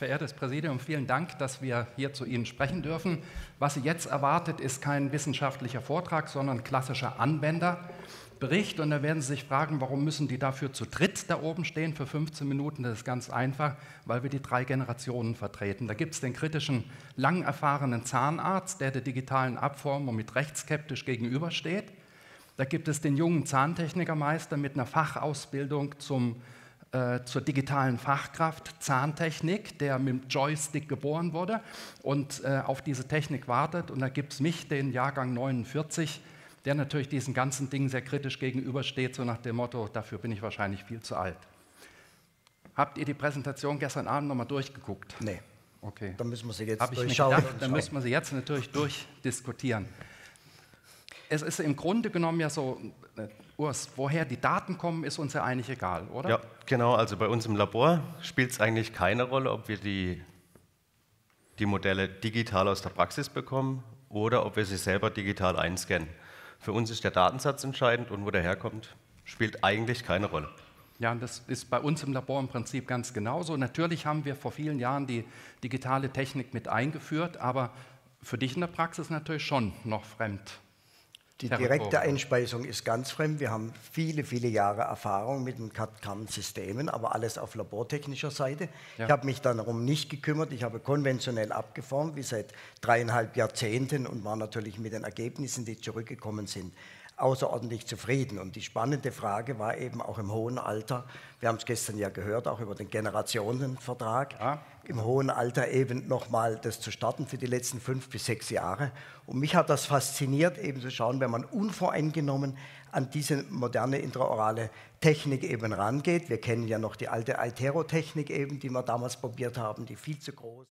Verehrtes Präsidium, vielen Dank, dass wir hier zu Ihnen sprechen dürfen. Was Sie jetzt erwartet, ist kein wissenschaftlicher Vortrag, sondern klassischer Anwenderbericht. Und da werden Sie sich fragen, warum müssen die dafür zu dritt da oben stehen für 15 Minuten? Das ist ganz einfach, weil wir die drei Generationen vertreten. Da gibt es den kritischen, lang erfahrenen Zahnarzt, der der digitalen Abformung mit rechtskeptisch gegenübersteht. Da gibt es den jungen Zahntechnikermeister mit einer Fachausbildung zum äh, zur digitalen Fachkraft Zahntechnik, der mit dem Joystick geboren wurde und äh, auf diese Technik wartet. Und da gibt es mich, den Jahrgang 49, der natürlich diesen ganzen Dingen sehr kritisch gegenübersteht, so nach dem Motto, dafür bin ich wahrscheinlich viel zu alt. Habt ihr die Präsentation gestern Abend nochmal durchgeguckt? Nee. Okay. Dann müssen wir sie jetzt Hab durchschauen. Gedacht, dann müssen wir sie jetzt natürlich durchdiskutieren. Es ist im Grunde genommen ja so, äh, Urs, woher die Daten kommen, ist uns ja eigentlich egal, oder? Ja, genau. Also bei uns im Labor spielt es eigentlich keine Rolle, ob wir die, die Modelle digital aus der Praxis bekommen oder ob wir sie selber digital einscannen. Für uns ist der Datensatz entscheidend und wo der herkommt, spielt eigentlich keine Rolle. Ja, und das ist bei uns im Labor im Prinzip ganz genauso. Natürlich haben wir vor vielen Jahren die digitale Technik mit eingeführt, aber für dich in der Praxis natürlich schon noch fremd. Die direkte Einspeisung ist ganz fremd. Wir haben viele, viele Jahre Erfahrung mit den CAD-CAM-Systemen, aber alles auf labortechnischer Seite. Ja. Ich habe mich dann darum nicht gekümmert. Ich habe konventionell abgeformt, wie seit dreieinhalb Jahrzehnten und war natürlich mit den Ergebnissen, die zurückgekommen sind, außerordentlich zufrieden. Und die spannende Frage war eben auch im hohen Alter, wir haben es gestern ja gehört, auch über den Generationenvertrag, ja. im hohen Alter eben nochmal das zu starten für die letzten fünf bis sechs Jahre. Und mich hat das fasziniert, eben zu schauen, wenn man unvoreingenommen an diese moderne intraorale Technik eben rangeht. Wir kennen ja noch die alte Altero-Technik eben, die wir damals probiert haben, die viel zu groß